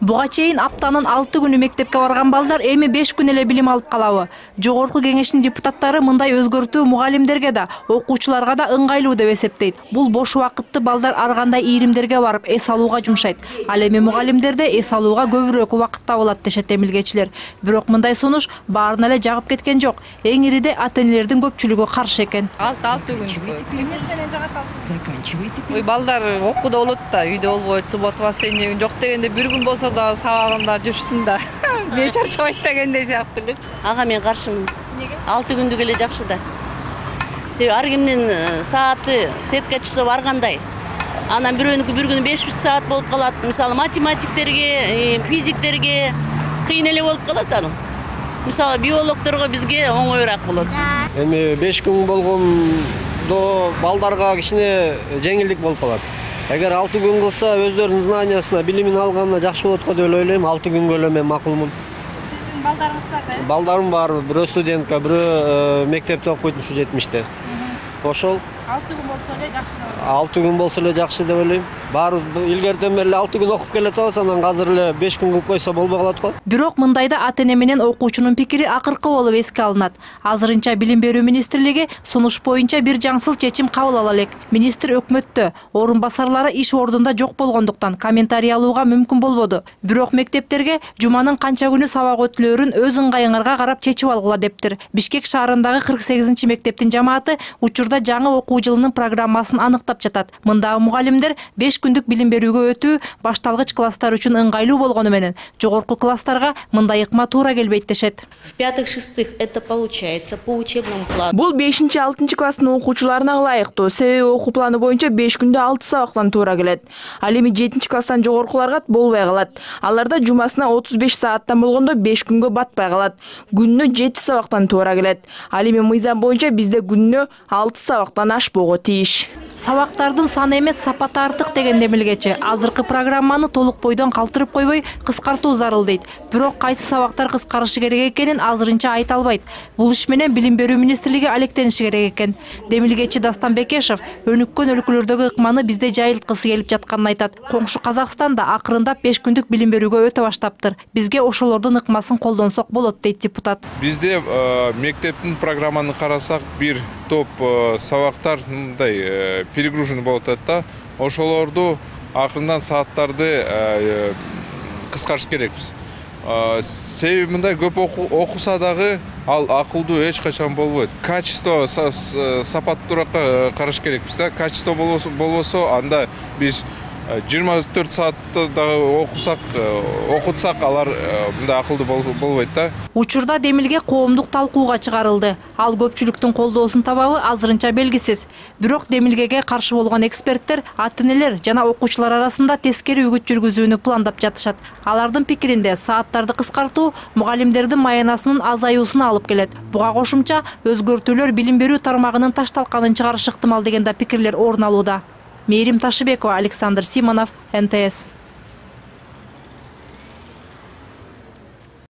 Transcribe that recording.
буга чейин аптанын алты күнү мектепке барган балдар эми беш күн эле билим алып калабы жогорку кеңештин депутаттары мындай өзгөртүү мугалимдерге да окуучуларга да ыңгайлуу деп эсептейт. Бул бош убакытты балдар ар кандай ийримдерге барып эс алууга жумшайт. Ал эми мугалимдерде эс алууга көбүрөөк убакыт табылат дешет эмилгечилер. Бирок мындай сунуш баарына эле жагып кеткен жок. Эң ириде ата энелердин көпчүлүгү каршы экен. Алты алты күн. Эмнеси менен жагат ой балдар окууда болот да үйдө болбойт суббота воскресенье жоқ дегенде бир күн болсо да сабагында жүрсүн да мен чарчабайт дегендей сыяктуу элечи ага мен каршымын. Алты күндүк эле жакшы да. Себеби ар кимдин сааты сетка часов ар кандай анан бирөөнүкү бир күнү беш саат болуп калат. Мисалы математиктерге физиктерге кыйын эле болуп калат анан. Мисалы биологдорго бизге оңоюраак болот. Эми беш күн болгондо балдарга кичине жеңилдик болуп калат. Эгер алты күн кылса өздөрүнүн знаниясына билимин алганына жакшы болот го деп эле ойлойм алты күнгө эле мен макулмун сиздин балдарыңыз барда э балдарым бар бирөө студентка бирөө мектепте окуйт ушу жетимиште ошол алты күн болсо эле жакшы деп ойлойм алты күн болсо эле жакшы деп ойлойм баарыбыз илгертен бери эле алты күн окуп келатабыз анан азыр эле беш күн кылып койсо болбой калат го бирок мындайда ата эне менен окуучунун пикири акыркы болуп эске алынат азырынча билим берүү министрлиги сунуш боюнча бир жаңсыл чечим кабыл ала элек министр өкмөттө орун басарлары иш ордунда жок болгондуктан комментарий алууга мүмкүн болбоду бирок мектептерге жуманын канча күнү сабак өтүлөөрүн өз ыңгайыңарга карап чечип алгыла дептир бишкек шаарындагы кырк сегизинчи мектептин жамааты учурда жаңы окуу жылынын программасын аныктап жатат мындагы мугалимдер беш күндүк билим берүүгө өтүү башталгыч класстар үчүн ыңгайлуу болгону менен жогорку класстарга мындай ыкма туура келбейт дешет В пятых-шестых это получается по учебному плану. бул бешинчи алтынчы класстын окуучуларына ылайыктуу себеби окуу планы боюнча беш күндө алты сабактан туура келет ал эми жетинчи класстан жогоркуларга болбой калат аларда жумасына отуз беш сааттан болгондо беш күнгө батпай калат күнүнө жети сабактан туура келет ал эми мыйзам боюнча бизде күнүнө алты сабактан ашпоого sporotisch. Сабактардын саны эмес сапаты артык деген демилгечи азыркы программаны толук бойдон калтырып койбой кыскартуу зарыл дейт бирок кайсы сабактар кыскарышы керек экенин азырынча айта албайт. Бул иш менен билим берүү министрлиги алектениши керек экен демилгечи дастан бекешев өнүккөн өлкөлөрдөгү ыкманы бизде жайылткысы келип жатканын айтат. Коңшу казакстан да акырындап беш күндүк билим берүүгө өтө баштаптыр. Бизге ошолордун ыкмасын колдонсок болот дейт депутат. Бізде э, мектептің программаны қарасақ бір топ э, сабақтар мындай э, перегружен болуп атат да ошолорду акырындан сааттарды э, кыскартыш керекпиз. Э, себеби мындай көп оку- окуса дагы ал акылдуу эч качан болбойт. Качество сапаттуураакка караш керекпиз да. Качество болбосо анда биз жыйырма төрт саатты дагы окусак э, окутсак алар э, мындай акылдуу бол- болбойт да. Учурда демилге коомдук талкууга чыгарылды. Ал көпчүлүктүн колдоосун табабы азырынча белгисиз. Бирок демилгеге каршы болгон эксперттер ата энелер жана окуучулар арасында тескери үгүт жүргүзүүнү пландап жатышат. Алардын пикиринде сааттарды кыскартуу мугалимдердин маянасынын азаюусуна алып келет. Буга кошумча өзгөртүүлөр билим берүү тармагынын ташталканын чыгарышы ыктымал деген да пикирлер орун алууда мээрим ташыбекова александр симонов нтс